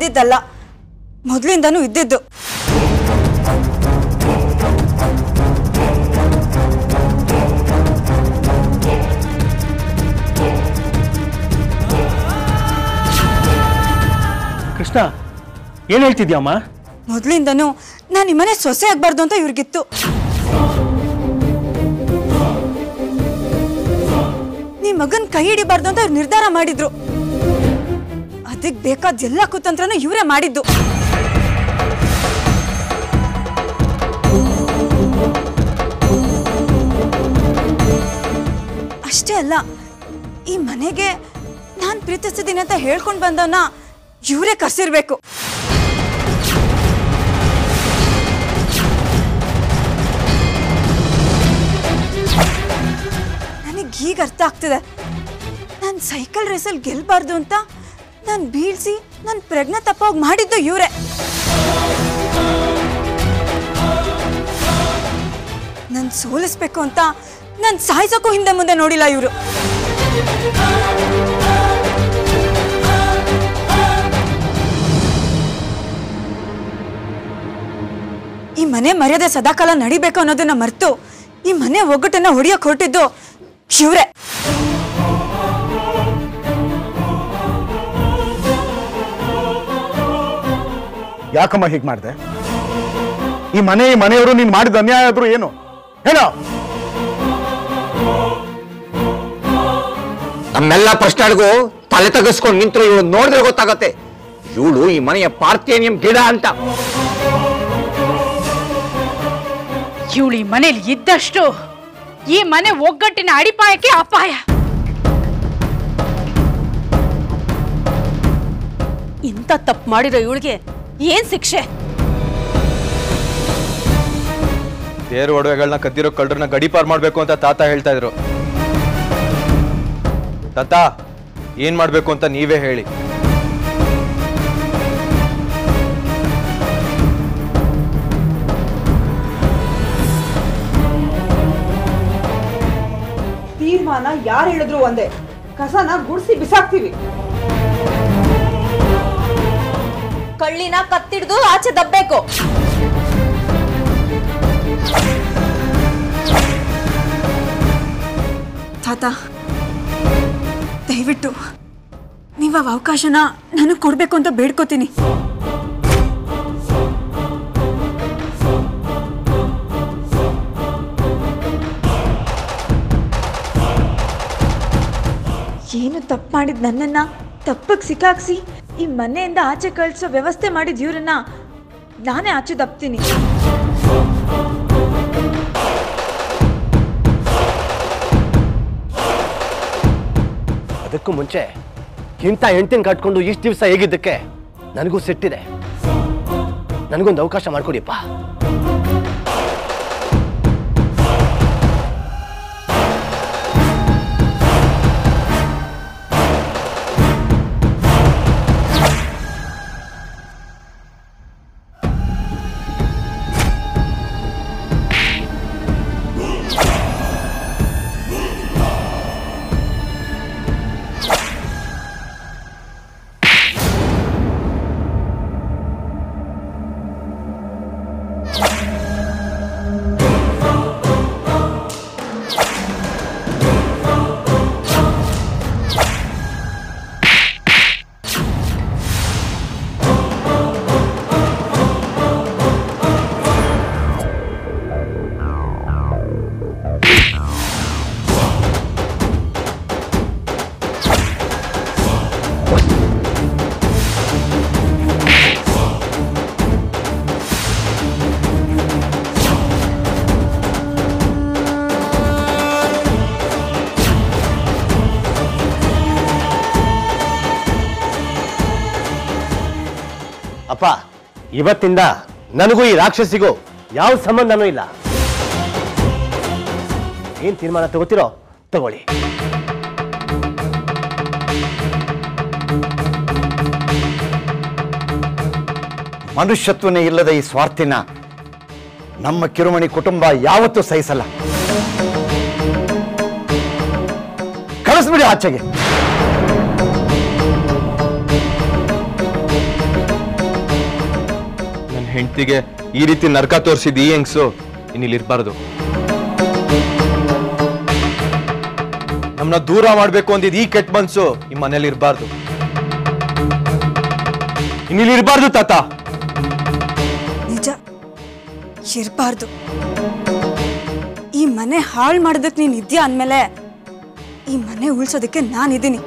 ಬಂದಿದ್ದಲ್ಲ. ಮೊದಲಿಂದನೂ ಇದ್ದಿದ್ದು. ಕೃಷ್ಣ ಏನ್ ಹೇಳ್ತಿದ್ಯಮ್ಮ ಮೊದಲಿಂದನೂ ನಾನು ನಿಮ್ಮನೆ ಸೊಸೆ ಆಗ್ಬಾರ್ದು ಅಂತ ಇವ್ರಿಗಿತ್ತು. ನಿಮ್ ಮಗನ್ ಕೈ ಹಿಡಿಬಾರ್ದು ಅಂತ ಅವ್ರು ನಿರ್ಧಾರ ಮಾಡಿದ್ರು. ಅದಕ್ಕೆ ಬೇಕಾದ ಎಲ್ಲ ಕುತಂತ್ರನೂ ಇವರೇ ಮಾಡಿದ್ದು. ಅಷ್ಟೇ ಅಲ್ಲ, ಈ ಮನೆಗೆ ನಾನು ಪ್ರೀತಿಸಿದ್ದೀನಿ ಅಂತ ಹೇಳ್ಕೊಂಡು ಬಂದವನ್ನ ಇವರೇ ಕರ್ಸಿರ್ಬೇಕು. ನನಗೆ ಈಗ ಅರ್ಥ ಆಗ್ತಿದೆ. ನಾನು ಸೈಕಲ್ ರೇಸಲ್ಲಿ ಗೆಲ್ಬಾರ್ದು ಅಂತ ನಾನು ಬೀಳ್ಸಿ ನನ್ನ ಪ್ರಜ್ಞೆ ತಪ್ಪಾಗಿ ಮಾಡಿದ್ದು ಇವರೇ. ನಾನು ಸೋಲಿಸ್ಬೇಕು ಅಂತ ನಾನು ಸಾಯಿಸೋಕ್ಕೂ ಹಿಂದೆ ಮುಂದೆ ನೋಡಿಲ್ಲ ಇವರು. ಈ ಮನೆ ಮರ್ಯಾದೆ ಸದಾಕಾಲ ನಡಿಬೇಕು ಅನ್ನೋದನ್ನ ಮರೆತು ಈ ಮನೆ ಒಗ್ಗಟ್ಟನ್ನ ಹೊಡಿಯಕ್ ಹೊರಟಿದ್ದು ಇವ್ರೆ. ಯಾಕಮ್ಮ ಹೀಗೆ ಮಾಡಿದೆ? ಈ ಮನೆ ಈ ಮನೆಯವರು ನೀನು ಮಾಡಿದ ಅನ್ಯಾಯ ಆದರೂ ಏನು? ಹೇಳ! ನಮ್ಮೆಲ್ಲ ಪ್ರಶ್ನೆಗಳಿಗೂ ತಲೆ ತಗಸ್ಕೊಂಡು ನಿಂತರು ಇವಳು ನೋಡಿದ್ರೆ ಗೊತ್ತಾಗತ್ತೆ. ಇವಳು ಈ ಮನೆಯ ಪಾರ್ಥೇನಿಯಂ ಗಿಡ ಅಂತ. ಇವಳು ಈ ಮನೇಲಿ ಇದ್ದಷ್ಟು ಈ ಮನೆ ಒಗ್ಗಟ್ಟಿನ ಅಡಿಪಾಯಕ್ಕೆ ಅಪಾಯ. ಇಂಥ ತಪ್ಪು ಮಾಡಿರೋ ಇವಳಿಗೆ ಏನ್ ಶಿಕ್ಷೆ? ತೇರು ಒಡವೆಗಳನ್ನ ಕದ್ದಿರೋ ಕಳ್ಳರನ್ನ ಗಡಿಪಾರ್ ಮಾಡ್ಬೇಕು ಅಂತ ತಾತ ಹೇಳ್ತಾ ಇದ್ರು. ತಾತ ಏನ್ ಮಾಡ್ಬೇಕು ಅಂತ ನೀವೇ ಹೇಳಿ. ತೀರ್ಮಾನ ಯಾರು ಹೇಳಿದ್ರು ಒಂದೇ? ಕಸನ ಗುಡಿಸಿ ಬಿಸಾಕ್ತೀವಿ. ಕಳ್ಳಿನ ಕತ್ತಿಡ್ದು ಆಚೆ ದಬ್ಬೇಕು. ತಾತ, ದಯವಿಟ್ಟು ನೀವು ಅವಕಾಶನ ನನಗೆ ಕೊಡಬೇಕು ಅಂತ ಬೇಡ್ಕೋತೀನಿ. ಏನು ತಪ್ಪು ಮಾಡಿದ ನನ್ನನ್ನ ತಪ್ಪಕ್ಕೆ ಸಿಕ್ಕಾಕ್ಸಿ? ಈ ಮನೆಯಿಂದ ಆಚೆ ಕಳಿಸೋ ವ್ಯವಸ್ಥೆ ಮಾಡಿದ ಇವ್ರನ್ನ ನಾನೇ ಆಚೆ ದಪ್ತೀನಿ. ಅದಕ್ಕೂ ಮುಂಚೆ ಇಂಥ ಹೆಂಡ್ತಿನ ಕಟ್ಕೊಂಡು ಇಷ್ಟು ದಿವಸ ಹೇಗಿದ್ದಕ್ಕೆ ನನಗೂ ಸಿಟ್ಟಿದೆ. ನನಗೊಂದು ಅವಕಾಶ ಮಾಡ್ಕೊಡಿಯಪ್ಪ ಇವತ್ತಿಂದ ನನಗೂ ಈ ರಾಕ್ಷಸಿಗೂ ಯಾವ ಸಂಬಂಧನೂ ಇಲ್ಲ. ಏನ್ ತೀರ್ಮಾನ ತಗೋತಿರೋ ತಗೊಳ್ಳಿ. ಮನುಷ್ಯತ್ವನೇ ಇಲ್ಲದ ಈ ಸ್ವಾರ್ಥಿನ ನಮ್ಮ ಕಿರುಮಣಿ ಕುಟುಂಬ ಯಾವತ್ತೂ ಸಹಿಸಲ್ಲ. ಕಳಿಸ್ಬಿಡಿ ಆಚೆಗೆ. ಹೆಂಡತಿಗೆ ಈ ರೀತಿ ನರ್ಕ ತೋರಿಸಿದ ಈ ಹೆಂಗ್ಸು ಇನ್ನಿಲ್ಲಿ ಇರಬಾರ್ದು ನಮ್ಮನ್ನ ದೂರ ಮಾಡ್ಬೇಕು ಅಂದಿದ್ ಈ ಕೆಟ್ಟ ಮನ್ಸು ಈ ಮನೇಲಿ ಇರಬಾರ್ದು. ಇನ್ನಿಲ್ಲಿ ಇರಬಾರ್ದು ತಾತ. ನಿಜ. ಇರಬಾರ್ದು. ಈ ಮನೆ ಹಾಳು ಮಾಡೋದಕ್ಕೆ ನೀನು ಇದೆಯಾ ಅಂದಮೇಲೆ ಈ ಮನೆ ಉಳಿಸೋದಕ್ಕೆ ನಾನಿದ್ದೀನಿ.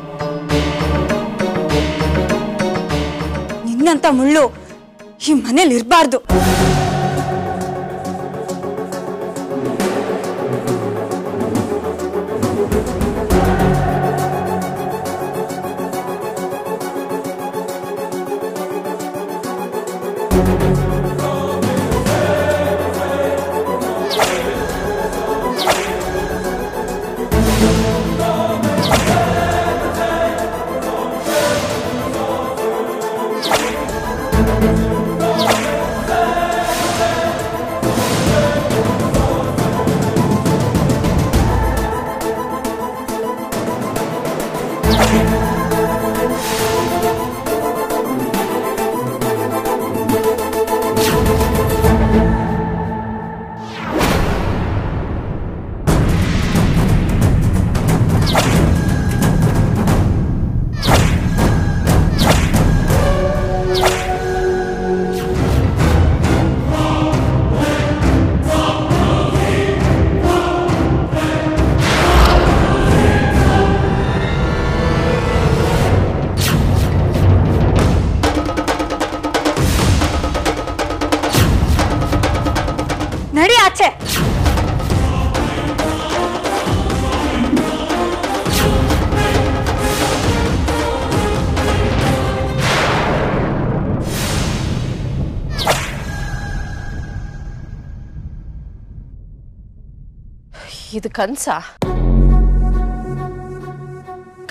ನಿನ್ನಂತ ಮುಳ್ಳು ಈ ಮನೇಲಿ ಇರಬಾರ್ದು. ಇದು ಕನ್ಸ.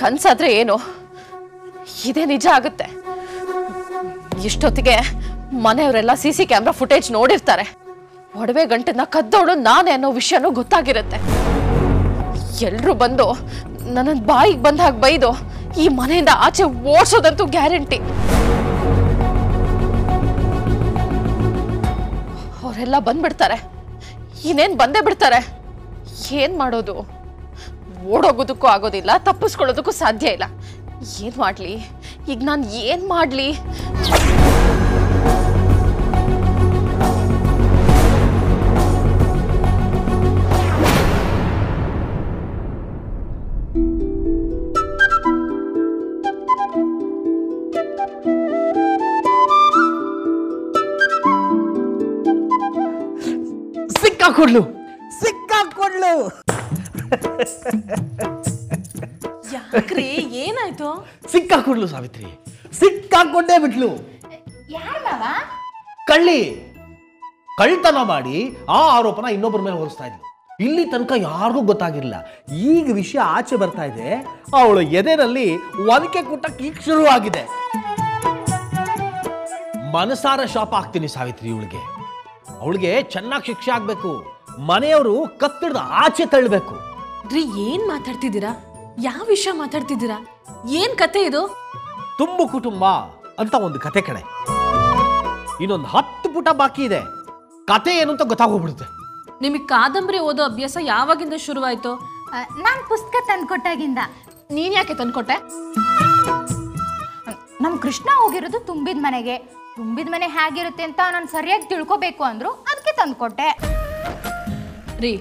ಕನ್ಸಾದ್ರೆ ಏನು? ಇದೇ ನಿಜ ಆಗುತ್ತೆ. ಇಷ್ಟೊತ್ತಿಗೆ ಮನೆಯವರೆಲ್ಲ ಸಿ ಸಿ ಕ್ಯಾಮ್ರಾ ಫುಟೇಜ್ ನೋಡಿರ್ತಾರೆ. ಒಡವೆ ಗಂಟನ್ನ ಕದ್ದೋಳು ನಾನೇ ಅನ್ನೋ ವಿಷಯನೂ ಗೊತ್ತಾಗಿರುತ್ತೆ. ಎಲ್ಲರೂ ಬಂದು ನನ್ನ ಬಾಯಿಗೆ ಬಂದ ಹಾಗೆ ಬೈದು ಈ ಮನೆಯಿಂದ ಆಚೆ ಓಡಿಸೋದಂತೂ ಗ್ಯಾರಂಟಿ. ಅವರೆಲ್ಲ ಬಂದ್ಬಿಡ್ತಾರೆ. ಇನ್ನೇನು ಬಂದೇ ಬಿಡ್ತಾರೆ. ಏನ್ ಮಾಡೋದು? ಓಡೋಗೋದಕ್ಕೂ ಆಗೋದಿಲ್ಲ, ತಪ್ಪಿಸ್ಕೊಳ್ಳೋದಕ್ಕೂ ಸಾಧ್ಯ ಇಲ್ಲ. ಏನು ಮಾಡ್ಲಿ? ಈಗ ನಾನು ಏನು ಮಾಡ್ಲಿ? ಸಿಕ್ಕಾಕೊಡ್ಲು. ಸಿಕ್ಕಾಕೊಳ್ಳು ಯಾಕ್ರಿ? ಏನಾಯ್ತು? ಸಿಕ್ಕಾಕೊಡ್ಲು ಸಾವಿತ್ರಿ. ಸಿಕ್ಕಾಕೊಂಡೇ ಬಿಟ್ಲು. ಕಳ್ಳಿ. ಕಳ್ತನ ಮಾಡಿ ಆ ಆರೋಪನ ಇನ್ನೊಬ್ಬರ ಮೇಲೆ ಹೊರಿಸ್ತಾ ಇದ್ಲು. ಇಲ್ಲಿ ತನಕ ಯಾರಿಗೂ ಗೊತ್ತಾಗಿರಲಿಲ್ಲ. ಈಗ ವಿಷಯ ಆಚೆ ಬರ್ತಾ ಇದೆ. ಅವಳ ಎದೆನಲ್ಲಿ ಒನಕೆ ಕುಟ್ಟಕ್ಕೆ ಈಗ ಶುರು ಆಗಿದೆ ಮನಸಾರ ಶಾಪ ಆಗ್ತೀನಿ ಸಾವಿತ್ರಿ ಇವಳಿಗೆ. ಅವಳಿಗೆ ಚೆನ್ನಾಗಿ ಶಿಕ್ಷೆ ಆಗ್ಬೇಕು. ಮನೆಯವರು ಕತ್ತಿಡ್ದು ಆಚೆ ತಳ್ಳಬೇಕು. ರೀ ಏನ್ ಮಾತಾಡ್ತಿದ್ದೀರಾ? ಯಾವ ವಿಷಯ ಮಾತಾಡ್ತಿದ್ದೀರಾ? ಏನ್ ಕತೆ ಇದು? ತುಂಬು ಕುಟುಂಬ ಅಂತ ಒಂದು ಕತೆ ಕಡೆ ಇನ್ನೊಂದು ಹತ್ತು ಪುಟ ಬಾಕಿ ಇದೆ. ಕತೆ ಏನು ಅಂತ ಗೊತ್ತಾಗೋಗ್ಬಿಡುತ್ತೆ. ನಿಮಗೆ ಕಾದಂಬರಿ ಓದೋ ಅಭ್ಯಾಸ ಯಾವಾಗಿಂದ ಶುರುವಾಯ್ತು? ನಾನು ಪುಸ್ತಕ ತಂದ್ಕೊಟ್ಟಾಗಿಂದ. ನೀನ್ ಯಾಕೆ ತಂದ್ಕೊಟ್ಟೆ? ನಮ್ ಕೃಷ್ಣ ಹೋಗಿರೋದು ತುಂಬಿದ ಮನೆಗೆ. ತುಂಬಿದ ಮನೆ ಹೇಗಿರುತ್ತೆ ಅಂತ ನಾನು ಸರಿಯಾಗಿ ತಿಳ್ಕೊಬೇಕು ಅಂದ್ರು ಅದಕ್ಕೆ ತಂದ್ಕೊಟ್ಟೆ. ರೀ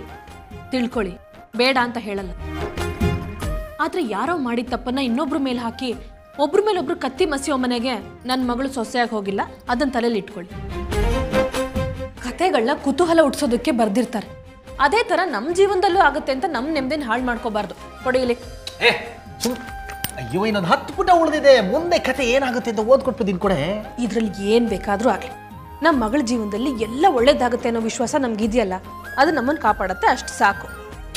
ತಿಳ್ಕೊಳ್ಳಿ ಬೇಡ ಅಂತ ಹೇಳಲ್ಲ. ಆದ್ರೆ ಯಾರೋ ಮಾಡಿದ ತಪ್ಪನ್ನ ಇನ್ನೊಬ್ರ ಮೇಲೆ ಹಾಕಿ ಒಬ್ರ ಮೇಲೆ ಒಬ್ರು ಕತ್ತಿ ಮಸಿಯೋ ಮನೆಗೆ ನನ್ನ ಮಗಳು ಸೊಸೆಯಾಗಿ ಹೋಗಿಲ್ಲ ಅದನ್ನ ತಲೆಯಲ್ಲಿ ಇಟ್ಕೊಳ್ಳಿ. ಕತೆಗಳನ್ನ ಕುತೂಹಲ ಹುಟ್ಸೋದಕ್ಕೆ ಬರ್ದಿರ್ತಾರೆ. ಅದೇ ತರ ನಮ್ಮ ಜೀವನದಲ್ಲೂ ಆಗುತ್ತೆ ಅಂತ ನಮ್ಮ ನೆಮ್ಮದಿನ ಹಾಳು ಮಾಡ್ಕೋಬಾರ್ದು. ಕೊಡಿಲಿ ಅಯ್ಯೋ ಇನ್ನೊಂದು ಹತ್ತು ಪುಟ ಉಳಿದಿದೆ. ಮುಂದೆ ಕತೆ ಏನಾಗುತ್ತೆ ಅಂತ ಓದ್ಕೊಟ್ಬಿದ್ದೀನಿ ಕೊಡೆ. ಇದ್ರಲ್ಲಿ ಏನ್ ಬೇಕಾದ್ರೂ ಆಗ್ಲಿ. ನಮ್ಮ ಮಗಳ ಜೀವನದಲ್ಲಿ ಎಲ್ಲ ಒಳ್ಳೇದಾಗುತ್ತೆ ಅನ್ನೋ ವಿಶ್ವಾಸ ನಮ್ಗಿದೆಯಲ್ಲ ಅದು ನಮ್ಮನ್ನು ಕಾಪಾಡತ್ತೆ ಅಷ್ಟು ಸಾಕು.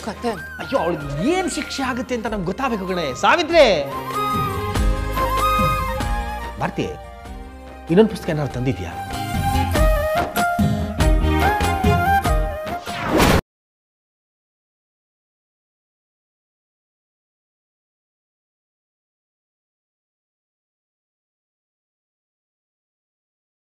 ಕತೆ ಅಯ್ಯೋ ಅವಳಿಗೆ ಏನ್ ಶಿಕ್ಷೆ ಆಗುತ್ತೆ ಅಂತ ನಮ್ಗೆ ಗೊತ್ತಾಗಬೇಕು ಕಣೆ. ಸಾವಿತ್ರಿ! ಭಾರತಿ ಇನ್ನೊಂದು ಪುಸ್ತಕ ಏನಾದ್ರು ತಂದಿದ್ಯಾ?